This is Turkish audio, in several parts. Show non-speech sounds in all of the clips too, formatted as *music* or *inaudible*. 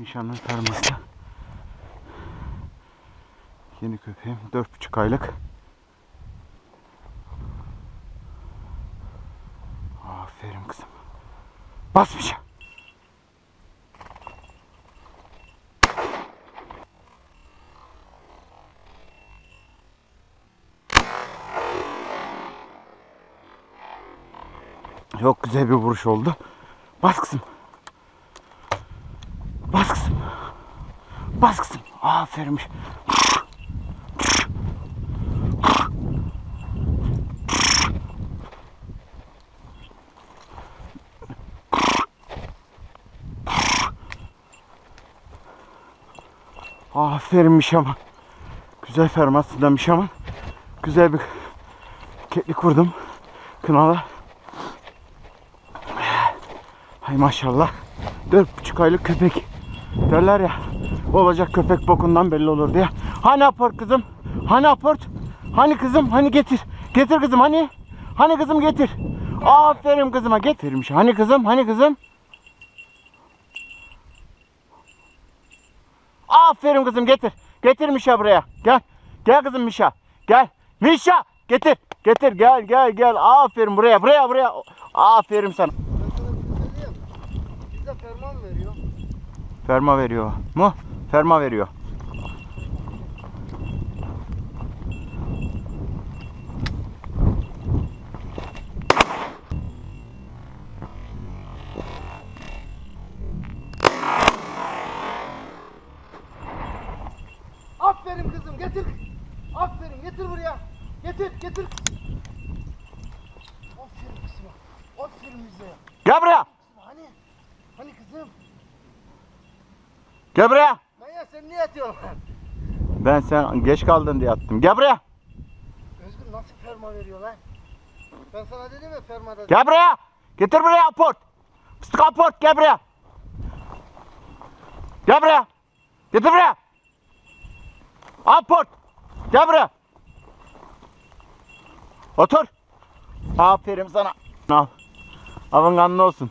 Nişanın ferması. Yeni köpeğim. Dört buçuk aylık. Aferin kızım. Basmış. Çok güzel bir vuruş oldu. Bas kızım. Bas kızım. Bas kızım. Aferin. Aferinmiş ama. Güzel fermasındanmış ama. Güzel bir ketlik vurdum. Kınala. Hay maşallah. Dört buçuk aylık köpek. Derler ya. Olacak köpek bokundan belli olur diye. Hani aport kızım? Hani aport? Hani kızım? Hani getir. Getir kızım hani? Hani kızım getir. Aferin kızıma getirmiş. Hani kızım? Hani kızım? Aferin kızım getir. Getir Mişa buraya. Gel. Gel kızım Mişa. Gel. Mişa getir. Getir gel gel gel. Aferin buraya buraya buraya. Aferin sana. Bize ferman veriyor. Ferma veriyor mu? Ferma veriyor. Aferin kızım getir. Aferin getir buraya. Getir getir. Aferin kızıma. Aferin bize. Gel buraya. Hani? Hani kızım? Gel buraya. Sen niye yatıyorsun? Ben sen geç kaldın diye attım. Gel buraya. Özgür nasıl ferman veriyor lan? Ben sana dedim ya fermada. Gel buraya. Getir buraya aport. Fıstık aport gel buraya. Gel buraya. Getir buraya. Aport. Gel buraya. Otur. Aferin sana. Al. Avın kanlı olsun.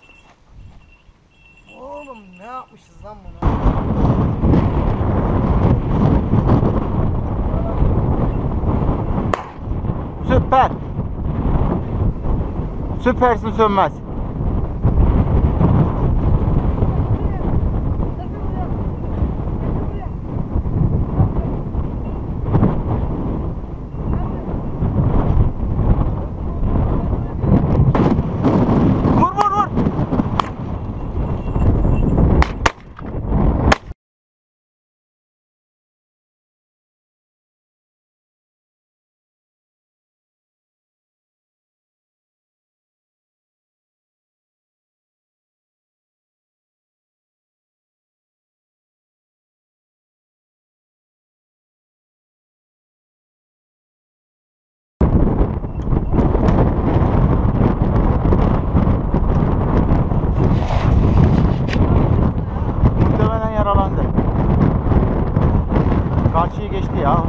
Oğlum ne yapmışız lan buna? Süper. Süpersin sönmez. Vur vur vur. Muhtemelen yaralandı. Karşıyı geçti ya.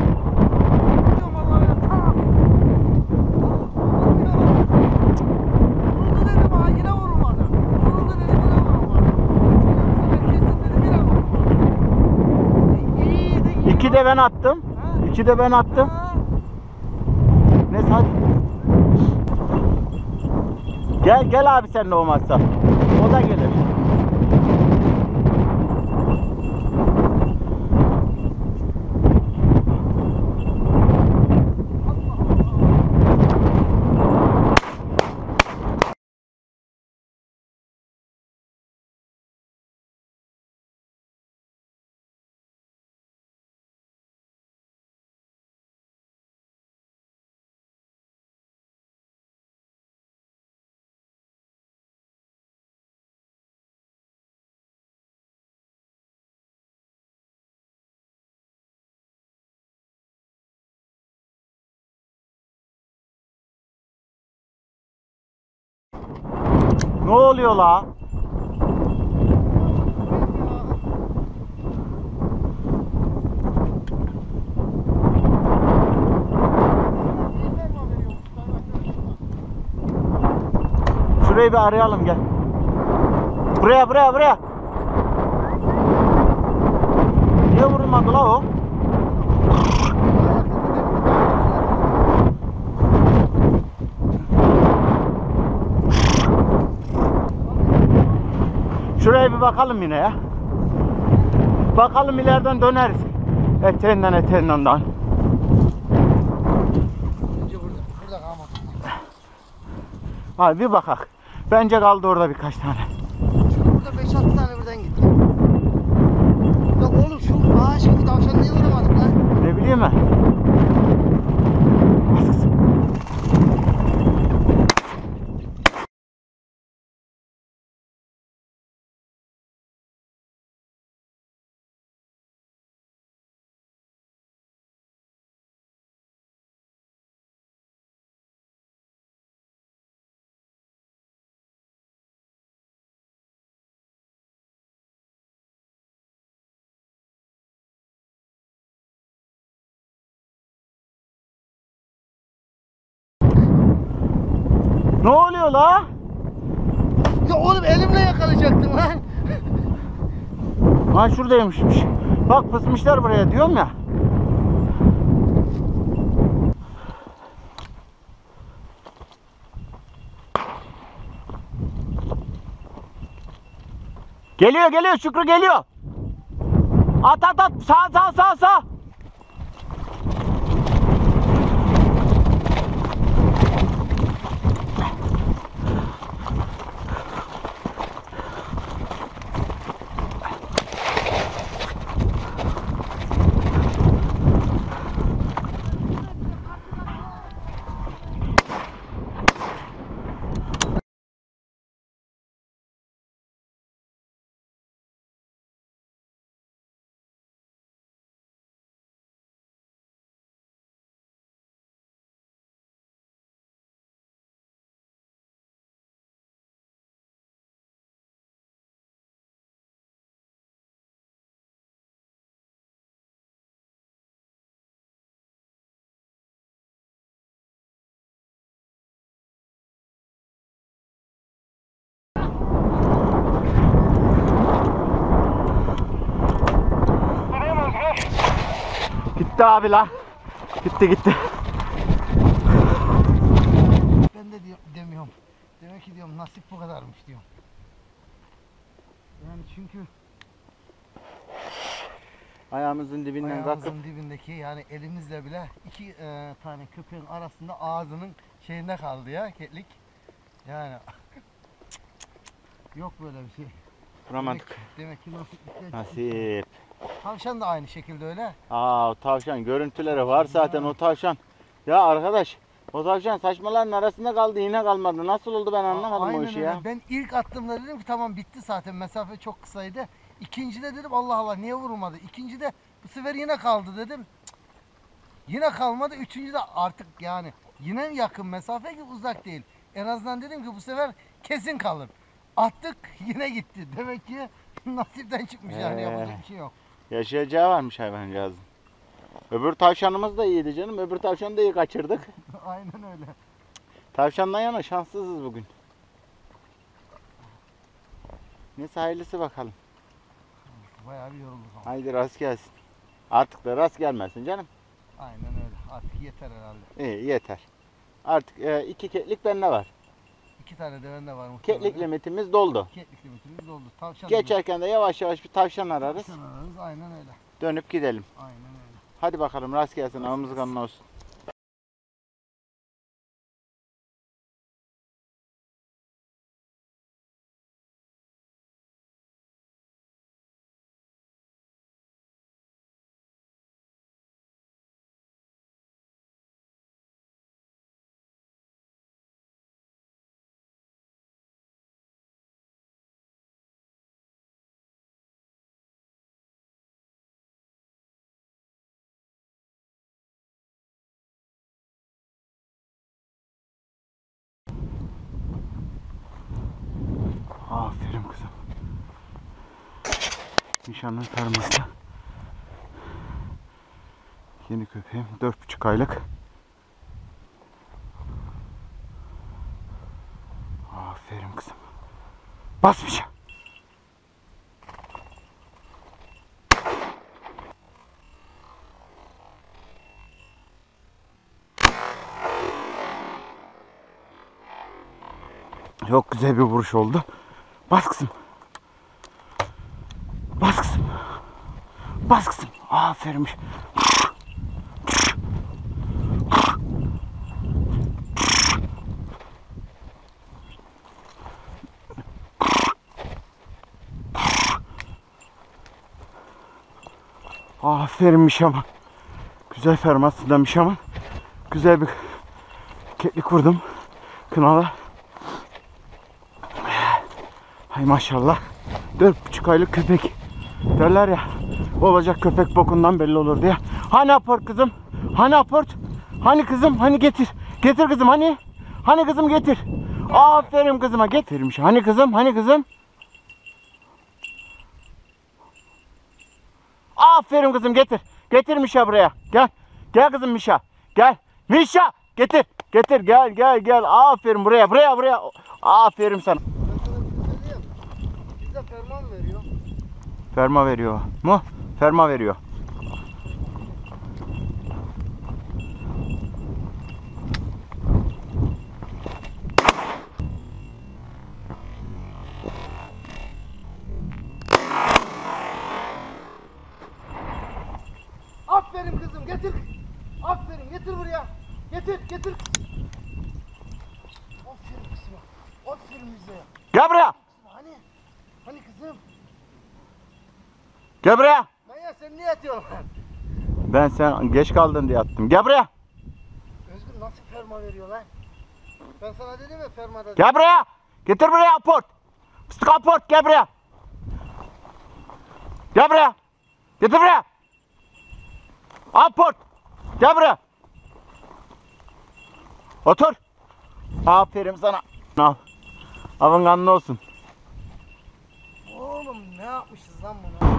Vuruyorum vallahi ya. Tak! Vuruyorum. Vuruldu dedim ha yine vurulmadı. Vuruldu dedim yine vurulmadı. Bu sefer kesin dedim yine vurulmadı. İyiydi iyi. İki de ben attım. Ha? İki de ben attım. Ha? Neyse hadi. Gel gel abi sen olmazsa. O da gelir. Ne oluyor la? Şurayı bir arayalım gel. Buraya buraya buraya. Niye vurulmadı la o? Şuraya bir bakalım yine ya. Bakalım ileriden döneriz. Eteğinden eteğinden kalmadı. Hadi bir bakak. Bence kaldı orada birkaç tane. Şurada burada 5-6 tane birden gitti. Ya oğlum şu ağaç gibi tavşan niye vuramadık lan? Ne bileyim ben. Ne oluyor la? Ya oğlum elimle yakalayacaktım lan. Ha şuradaymışmış. Bak pısmışlar buraya diyorum ya. Geliyor geliyor Şükrü geliyor. At at at sağ sağ sağ sağ. Gitti abi la. Gitti gitti. Ben de diyor, demiyorum. Demek ki diyorum nasip bu kadarmış diyorum. Yani çünkü Ayağımızın dibinden kalkıp ayağımızın dibindeki yani elimizle bile iki e, tane köpeğin arasında ağzının şeyinde kaldı ya ketlik. Yani *laughs* yok böyle bir şey. duramadık. Demek, demek ki nasip. Nasip. Tavşan da aynı şekilde öyle. Aa o tavşan görüntüleri var zaten o tavşan. Ya arkadaş o tavşan saçmaların arasında kaldı yine kalmadı. Nasıl oldu ben anlamadım Aynen o işi öyle. ya. Ben ilk attığımda dedim ki tamam bitti zaten mesafe çok kısaydı. İkincide dedim Allah Allah niye vurulmadı. İkincide bu sefer yine kaldı dedim. Cık. Yine kalmadı. Üçüncüde artık yani yine yakın mesafe ki uzak değil. En azından dedim ki bu sefer kesin kalır. Attık *laughs* yine gitti. Demek ki *laughs* nasipten çıkmış yani Ee. yapacak bir şey yok. Yaşayacağı varmış hayvancağızın. Öbür tavşanımız da iyiydi canım. Öbür tavşanı da iyi kaçırdık. *laughs* Aynen öyle. Tavşandan yana şanssızız bugün. Neyse hayırlısı bakalım. Bayağı bir yorulduk ama. Haydi rast gelsin. Artık da rast gelmesin canım. Aynen öyle. Artık yeter herhalde. İyi yeter. Artık e, iki ketlik bende var. İki tane deven de var muhtemelen. Ketlik limitimiz doldu. Ketlik limitimiz doldu. Tavşan Geçerken de yavaş yavaş bir tavşan ararız. Tavşan ararız. Aynen öyle. Dönüp gidelim. Aynen öyle. Hadi bakalım rast gelsin. Avımız kanlı olsun. Nişanlım sarmakta. Yeni köpeğim. Dört buçuk aylık. Aferin kızım. Basmayacağım. Çok güzel bir vuruş oldu. Bas kızım. Bas kızım. Aferin. Aferin Mişaman. Güzel ferma aslında Mişaman. Güzel bir keklik vurdum. Kınala. Hay maşallah. Dört buçuk aylık köpek. Derler ya. Olacak köpek bokundan belli olur diye. Hani aport kızım? Hani aport? Hani kızım? Hani getir. Getir kızım hani? Hani kızım getir. Aferin kızıma getirmiş. Hani kızım? Hani kızım? Aferin kızım getir. Getir Mişa buraya. Gel. Gel kızım Mişa. Gel. Mişa getir. Getir gel gel gel. Aferin buraya buraya buraya. Aferin sana. Bize ferman veriyor. Ferma veriyor mu? Ferma veriyor. Aferin kızım getir. Aferin getir buraya. Getir getir. Aferin kızıma. Aferin bize. Gel buraya. Hani? Hani kızım? Gel buraya. Maya sen niye yatıyorsun? Ben sen geç kaldın diye attım. Gel buraya. Özgür nasıl ferma veriyor lan? Ben sana dedim ya fermada. Gel buraya. Getir buraya aport. Fıstık aport gel buraya. Gel buraya. Getir buraya. Aport. Gel buraya. Otur. Aferin sana. Al. Avın kanlı olsun. Oğlum ne yapmışız lan buna?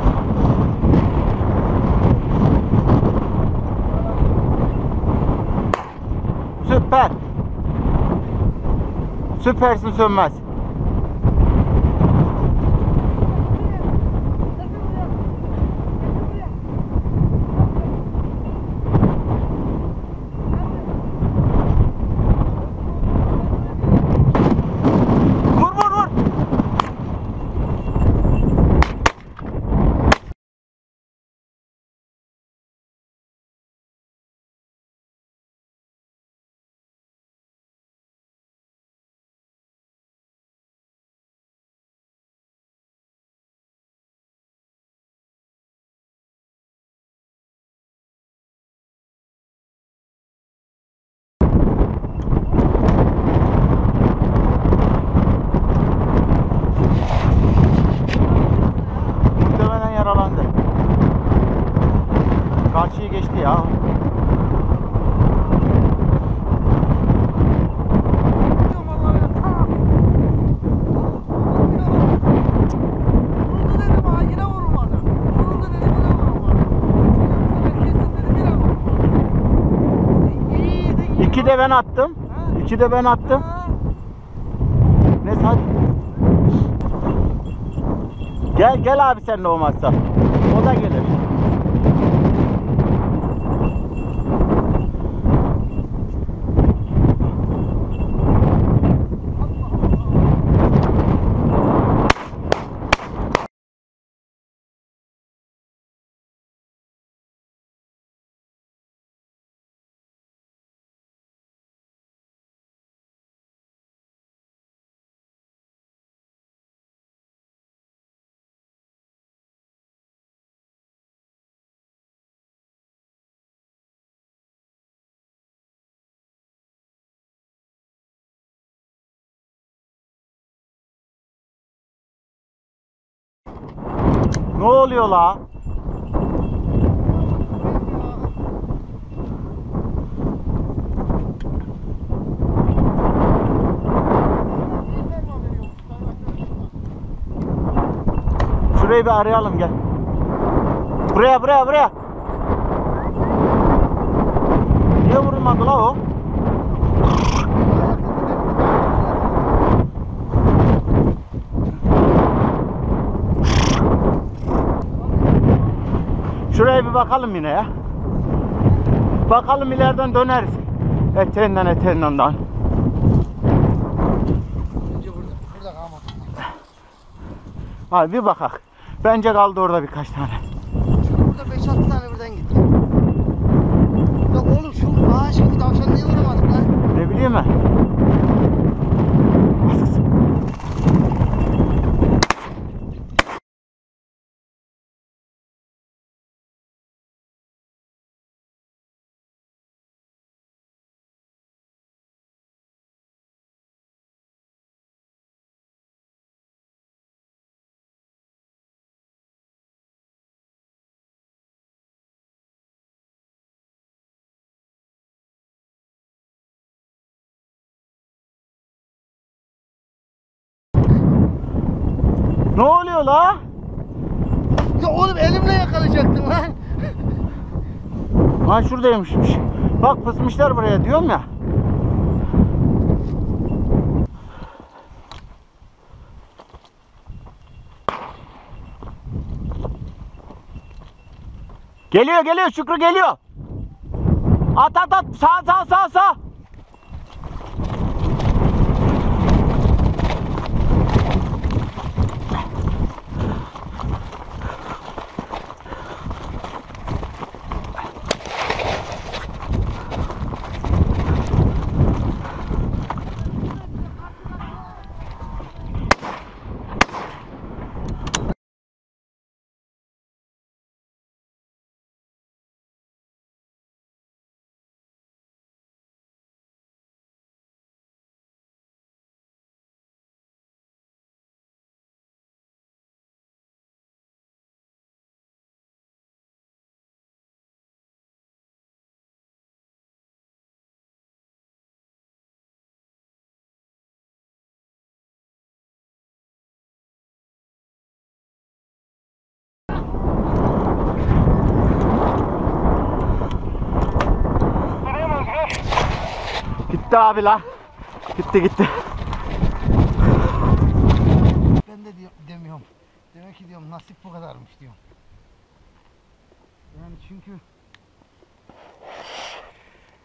Süper. Süpersin sönmez. Vur vur vur. Muhtemelen yaralandı. Karşıyı geçti ya. Vuruldu dedim ha yine vurulmadı. Vuruldu dedim yine vurulmadı. Bu sefer kesin dedim yine vurulmadı. İyiydi iyi. İki de ben attım. İki de ben attım. Ha? Neyse hadi. Gel gel abi sen de olmazsa. O da gelir. Ne oluyor la? Şurayı bir arayalım gel. Buraya buraya buraya. Niye vurulmadı la o? Şuraya bir bakalım yine ya. Bakalım ileriden döneriz. Eteğinden eteğinden daha. Abi bir bakak. Bence kaldı orada birkaç tane. Çünkü burada 5-6 tane birden gitti. Ya oğlum şu ağaç gibi tavşan niye vuramadık lan? Ne bileyim ben. Ne oluyor la? Ya oğlum elimle yakalayacaktım lan. Ha şuradaymışmış. Bak pısmışlar buraya diyorum ya. Geliyor geliyor Şükrü geliyor. At at at sağ sağ sağ sağ. Gitti abi la. Gitti gitti. Ben de diyor, demiyorum. Demek ki diyorum nasip bu kadarmış diyorum. Yani çünkü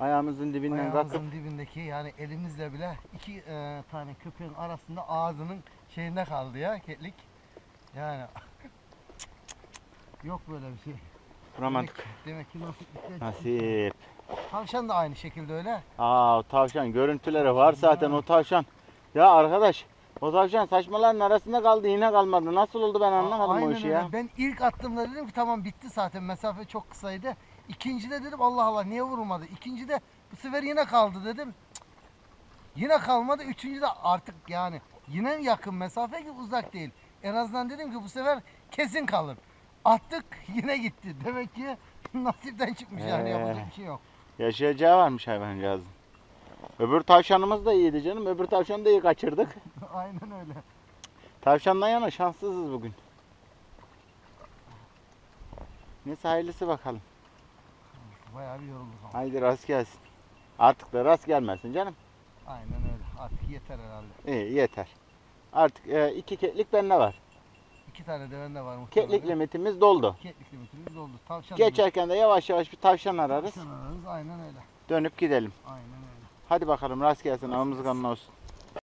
Ayağımızın dibinden kalkıp ayağımızın dibindeki yani elimizle bile iki e, tane köpeğin arasında ağzının şeyinde kaldı ya ketlik. Yani *laughs* yok böyle bir şey. vuramadık. Demek, demek ki nasip. Nasip. Tavşan da aynı şekilde öyle. Aa o tavşan görüntüleri var zaten o tavşan. Ya arkadaş o tavşan saçmaların arasında kaldı yine kalmadı. Nasıl oldu ben anlamadım Aynen o işi öyle. ya. Ben ilk attığımda dedim ki tamam bitti zaten mesafe çok kısaydı. İkincide dedim Allah Allah niye vurulmadı. İkincide bu sefer yine kaldı dedim. Cık. Yine kalmadı. Üçüncüde artık yani yine yakın mesafe ki uzak değil. En azından dedim ki bu sefer kesin kalır. Attık *laughs* yine gitti. Demek ki *laughs* nasipten çıkmış yani Ee. yapacak bir şey yok. Yaşayacağı varmış hayvancağızın. Öbür tavşanımız da iyiydi canım. Öbür tavşanı da iyi kaçırdık. *laughs* Aynen öyle. Tavşandan yana şanssızız bugün. Neyse hayırlısı bakalım. Bayağı bir yorulduk ama. Haydi rast gelsin. Artık da rast gelmesin canım. Aynen öyle. Artık yeter herhalde. İyi yeter. Artık e, iki ketlik bende var. İki tane deven de var muhtemelen. Ketlik limitimiz doldu. Ketlik limitimiz doldu. Tavşan Geçerken de yavaş yavaş bir tavşan ararız. Tavşan ararız. Aynen öyle. Dönüp gidelim. Aynen öyle. Hadi bakalım rast gelsin. Ağımız kanlı olsun.